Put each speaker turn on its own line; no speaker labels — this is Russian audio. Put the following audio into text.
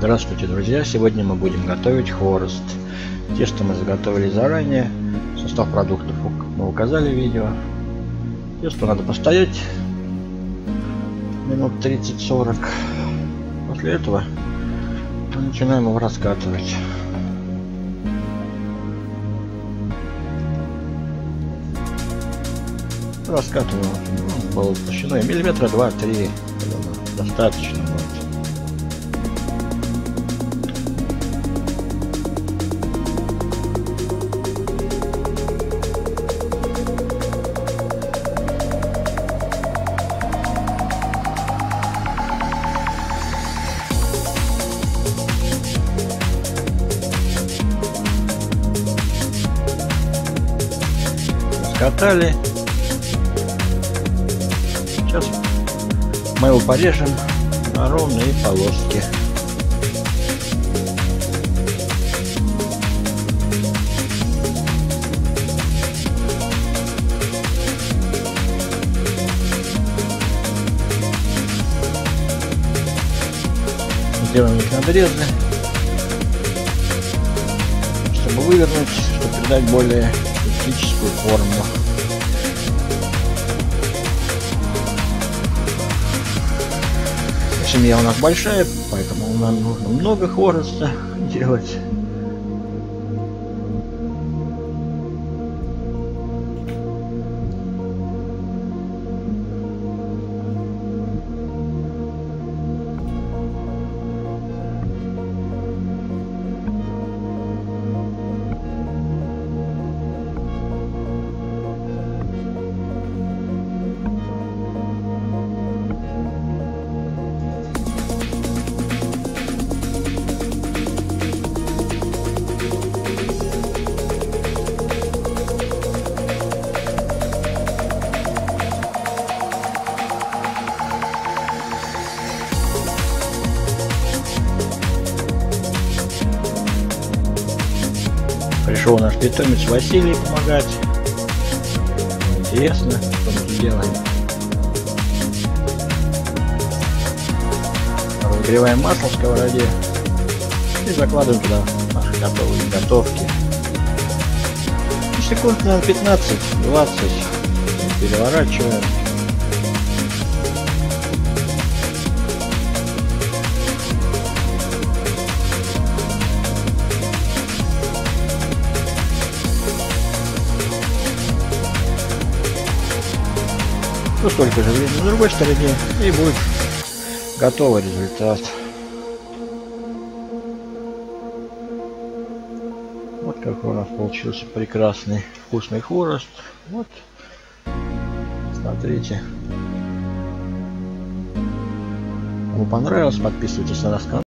Здравствуйте, друзья! Сегодня мы будем готовить хворост. Тесто мы заготовили заранее. Состав продуктов мы указали в видео. Тесто надо постоять минут 30-40. После этого мы начинаем его раскатывать. Раскатываем ну, толщиной миллиметра два-три достаточно будет. Скатали. Сейчас мы его порежем на ровные полоски. Сделаем их надрезы, чтобы вывернуть, чтобы придать более электрическую форму. Семья у нас большая, поэтому нам нужно много хвороста делать. Пришел наш питомец Василий помогать. Интересно, что мы делаем. Разогреваем масло в сковороде и закладываем туда наши готовые готовки. Секунд на 15-20 переворачиваем. Ну, столько же времени на другой стороне и будет готовый результат. Вот какой у нас получился прекрасный вкусный хворост. Вот, смотрите. Кому понравилось, подписывайтесь на наш канал.